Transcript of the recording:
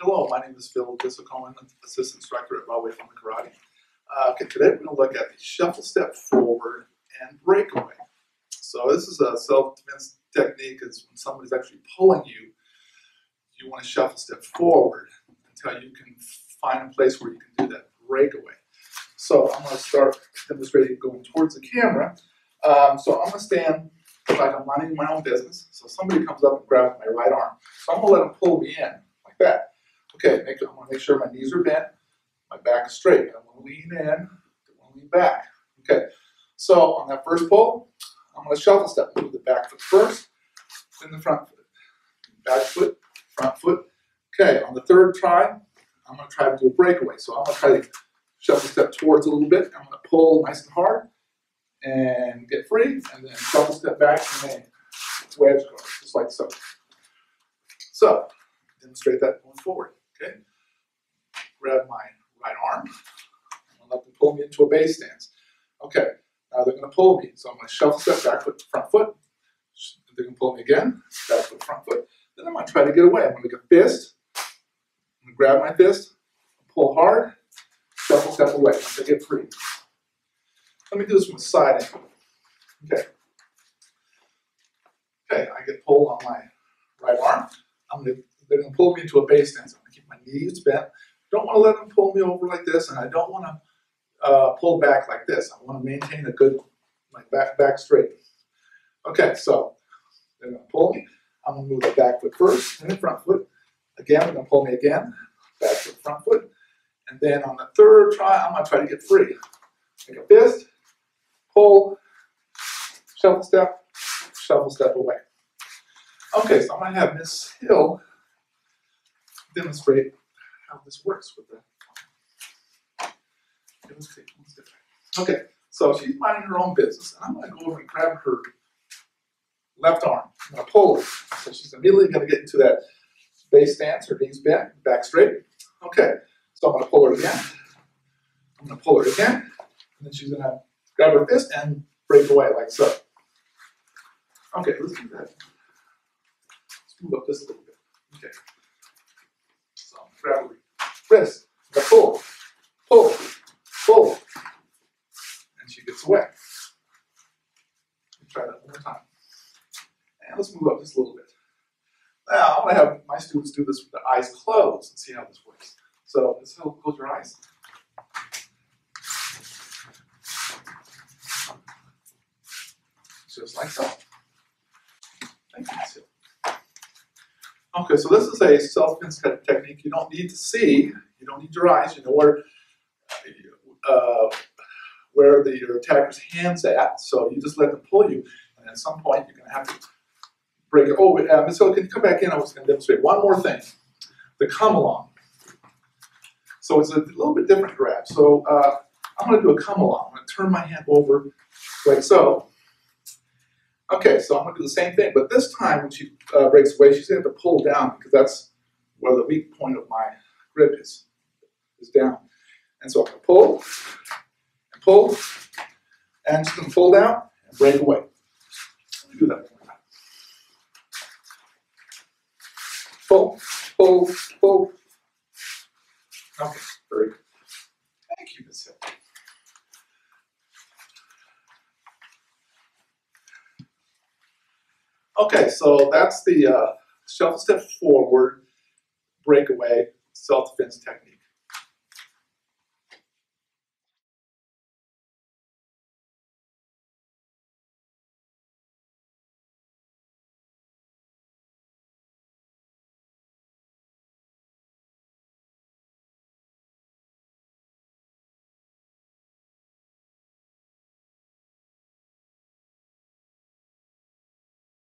Hello, my name is Phil Disselcoin, Assistant Instructor at Broadway Family Karate. Uh, okay, today we're going to look at the shuffle step forward and breakaway. So this is a self-defense technique is when somebody's actually pulling you, you want to shuffle step forward until you can find a place where you can do that breakaway. So I'm going to start demonstrating going towards the camera. Um, so I'm going to stand like I'm minding my own business. So somebody comes up and grabs my right arm. So I'm going to let them pull me in like that. Okay, make, I want to make sure my knees are bent, my back is straight. I want to lean in, I want to lean back. Okay, so on that first pull, I'm going to shuffle step. Move the back foot first, then the front foot. Back foot, front foot. Okay, on the third try, I'm going to try to do a breakaway. So I'm going to try to shuffle step towards a little bit. I'm going to pull nice and hard and get free, and then shuffle step back and then wedge guard, just like so. So, demonstrate that going forward. Okay? Grab my right arm. I'm gonna let them pull me into a base stance. Okay, now they're gonna pull me. So I'm gonna shuffle step back foot to front foot. They're gonna pull me again, back foot, front foot. Then I'm gonna try to get away. I'm gonna make a fist. I'm gonna grab my fist, pull hard, shuffle step away I get free. Let me do this from the side angle. Okay. Okay, I get pulled on my right arm. I'm gonna, they're gonna pull me into a base stance. Knees bent. Don't wanna let them pull me over like this, and I don't wanna uh, pull back like this. I wanna maintain a good, my back, back straight. Okay, so they're gonna pull me. I'm gonna move the back foot first, and the front foot. Again, they're gonna pull me again, back foot, front foot. And then on the third try, I'm gonna try to get free. Make a fist, pull, shuffle step, shuffle step away. Okay, so I'm going to have Miss Hill demonstrate how this works with the. Okay, so she's minding her own business, and I'm going to go over and grab her left arm. I'm going to pull her. So she's immediately going to get into that base stance, her knees bent, back straight. Okay, so I'm going to pull her again. I'm going to pull her again, and then she's going to grab her fist and break away like so. Okay, let's do that. Let's move up this a little bit. Okay. Wrist, and pull, pull, pull, and she gets away. Let's try that one more time. And let's move up just a little bit. Now I'm gonna have my students do this with their eyes closed and see how this works. So. Hill, close your eyes. just like so. Thank you, Ms. Hill. Okay, so this is a self-defense te- technique. You don't need to see, you don't need your eyes, you know where, uh, where the, your attacker's hand's at, so you just let them pull you, and at some point you're gonna have to break it. Oh, uh, Ms. Hill, can you come back in? I was gonna demonstrate one more thing. The come along. So it's a little bit different grab. So uh, I'm gonna do a come along. I'm gonna turn my hand over like so. Okay, so I'm gonna do the same thing, but this time when she uh, breaks away, she's gonna have to pull down because that's where the weak point of my grip is, is down. And so I'm gonna pull, and pull, and she's gonna pull down and break away. Do that. Pull, pull, pull. Okay, very good. Thank you, Ms. Hill. Okay, so that's the uh, shuffle step forward, breakaway, self defense technique.